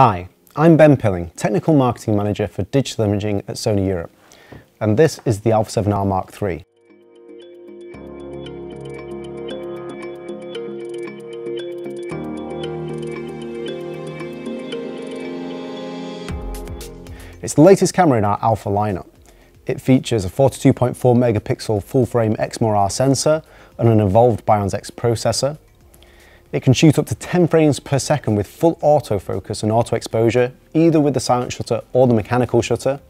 Hi, I'm Ben Pilling, Technical Marketing Manager for Digital Imaging at Sony Europe, and this is the Alpha 7R Mark III. It's the latest camera in our Alpha lineup. It features a 42.4 megapixel full-frame Exmor-R sensor and an evolved Bionz X processor, it can shoot up to 10 frames per second with full autofocus and auto exposure, either with the silent shutter or the mechanical shutter.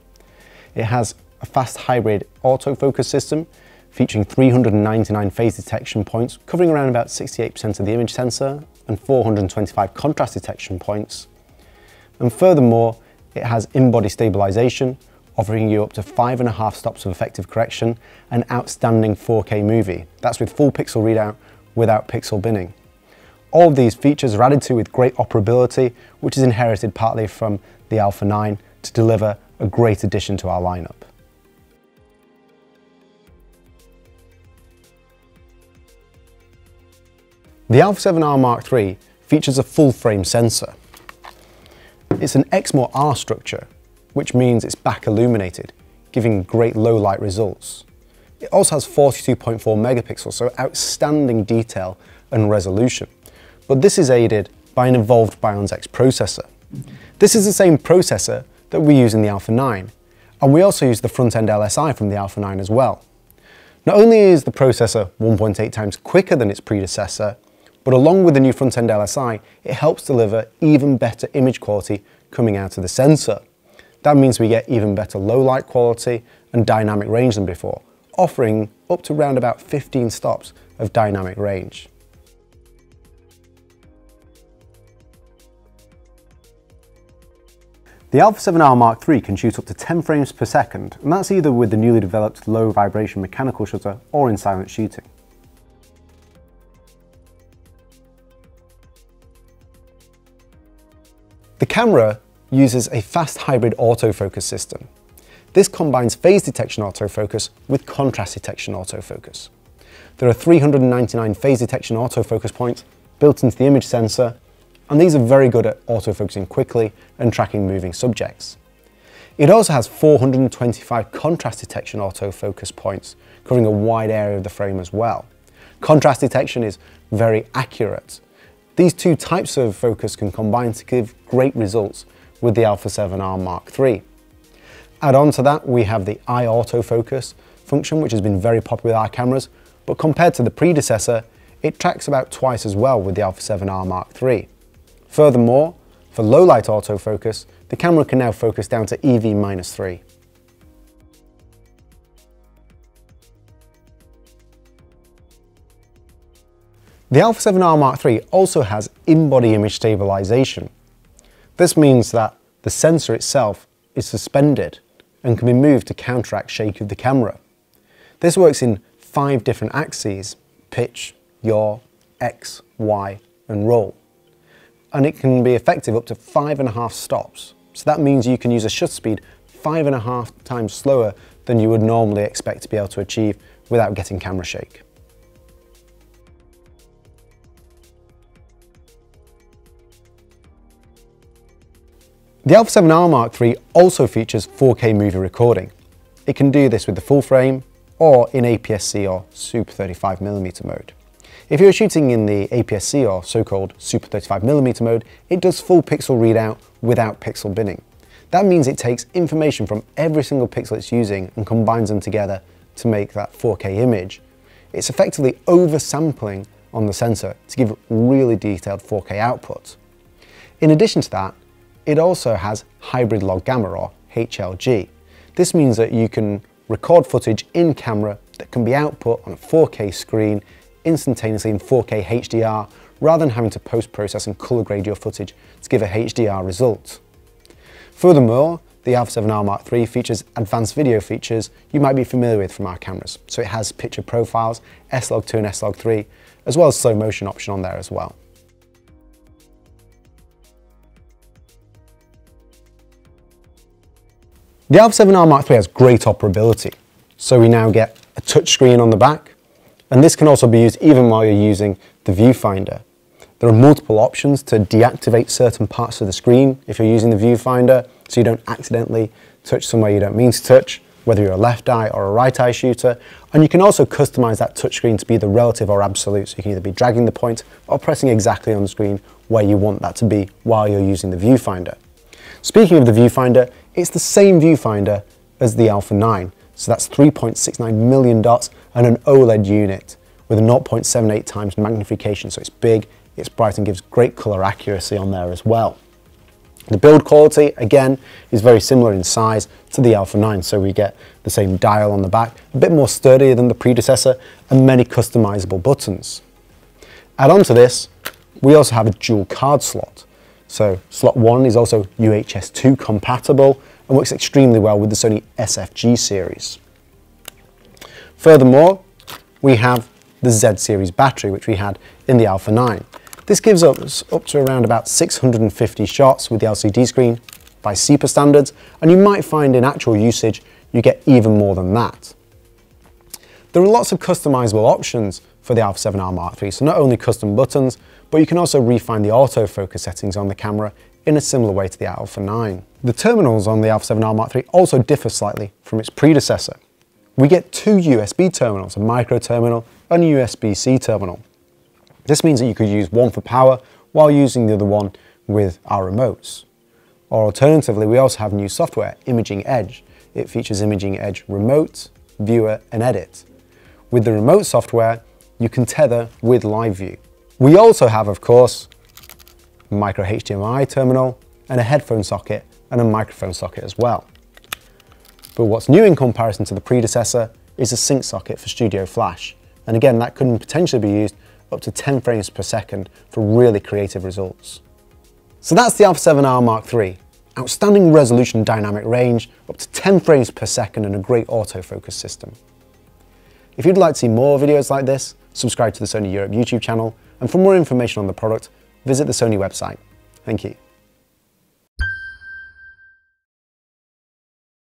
It has a fast hybrid autofocus system featuring 399 phase detection points, covering around about 68% of the image sensor, and 425 contrast detection points. And furthermore, it has in-body stabilization, offering you up to five and a half stops of effective correction and outstanding 4K movie. That's with full pixel readout without pixel binning. All of these features are added to with great operability, which is inherited partly from the Alpha 9 to deliver a great addition to our lineup. The Alpha 7R Mark III features a full frame sensor. It's an Exmor-R structure, which means it's back illuminated, giving great low light results. It also has 42.4 megapixels, so outstanding detail and resolution but this is aided by an evolved Bionz X processor. This is the same processor that we use in the Alpha 9, and we also use the front-end LSI from the Alpha 9 as well. Not only is the processor 1.8 times quicker than its predecessor, but along with the new front-end LSI, it helps deliver even better image quality coming out of the sensor. That means we get even better low light quality and dynamic range than before, offering up to around about 15 stops of dynamic range. The Alpha 7R Mark III can shoot up to 10 frames per second, and that's either with the newly developed low vibration mechanical shutter or in silent shooting. The camera uses a fast hybrid autofocus system. This combines phase detection autofocus with contrast detection autofocus. There are 399 phase detection autofocus points built into the image sensor and these are very good at autofocusing quickly and tracking moving subjects. It also has 425 contrast detection autofocus points, covering a wide area of the frame as well. Contrast detection is very accurate. These two types of focus can combine to give great results with the Alpha 7R Mark III. Add on to that, we have the eye autofocus function, which has been very popular with our cameras, but compared to the predecessor, it tracks about twice as well with the Alpha 7R Mark III. Furthermore, for low light autofocus, the camera can now focus down to EV-3. The Alpha 7R Mark III also has in-body image stabilization. This means that the sensor itself is suspended and can be moved to counteract shake of the camera. This works in five different axes, pitch, yaw, X, Y and roll and it can be effective up to five and a half stops. So that means you can use a shutter speed five and a half times slower than you would normally expect to be able to achieve without getting camera shake. The Alpha 7R Mark III also features 4K movie recording. It can do this with the full frame or in APS-C or Super 35mm mode. If you're shooting in the APS-C or so-called Super 35mm mode, it does full pixel readout without pixel binning. That means it takes information from every single pixel it's using and combines them together to make that 4K image. It's effectively oversampling on the sensor to give really detailed 4K output. In addition to that, it also has hybrid log gamma or HLG. This means that you can record footage in camera that can be output on a 4K screen instantaneously in 4K HDR rather than having to post-process and color grade your footage to give a HDR result. Furthermore, the Alpha 7R Mark III features advanced video features you might be familiar with from our cameras. So it has picture profiles, S-Log2 and S-Log3, as well as slow motion option on there as well. The Alpha 7R Mark III has great operability. So we now get a touchscreen on the back, and this can also be used even while you're using the viewfinder. There are multiple options to deactivate certain parts of the screen if you're using the viewfinder so you don't accidentally touch somewhere you don't mean to touch, whether you're a left eye or a right eye shooter. And you can also customize that touchscreen to be the relative or absolute, so you can either be dragging the point or pressing exactly on the screen where you want that to be while you're using the viewfinder. Speaking of the viewfinder, it's the same viewfinder as the Alpha 9, so that's 3.69 million dots and an OLED unit with a 0.78 times magnification, so it's big, it's bright and gives great color accuracy on there as well. The build quality, again, is very similar in size to the Alpha 9, so we get the same dial on the back, a bit more sturdier than the predecessor, and many customizable buttons. Add on to this, we also have a dual card slot. So slot 1 is also UHS 2 compatible and works extremely well with the Sony SFG series. Furthermore, we have the Z series battery, which we had in the Alpha 9. This gives us up to around about 650 shots with the LCD screen by CIPA standards, and you might find in actual usage you get even more than that. There are lots of customizable options for the Alpha 7R Mark III, so not only custom buttons, but you can also refine the autofocus settings on the camera in a similar way to the Alpha 9. The terminals on the Alpha 7R Mark III also differ slightly from its predecessor. We get two USB terminals, a micro terminal and a USB-C terminal. This means that you could use one for power while using the other one with our remotes. Or alternatively, we also have new software, Imaging Edge. It features Imaging Edge Remote, Viewer and Edit. With the remote software, you can tether with Live View. We also have, of course, micro HDMI terminal and a headphone socket and a microphone socket as well. But what's new in comparison to the predecessor is a sync socket for Studio Flash. And again, that could potentially be used up to 10 frames per second for really creative results. So that's the Alpha 7R Mark III. Outstanding resolution dynamic range, up to 10 frames per second and a great autofocus system. If you'd like to see more videos like this, subscribe to the Sony Europe YouTube channel, and for more information on the product, visit the Sony website. Thank you.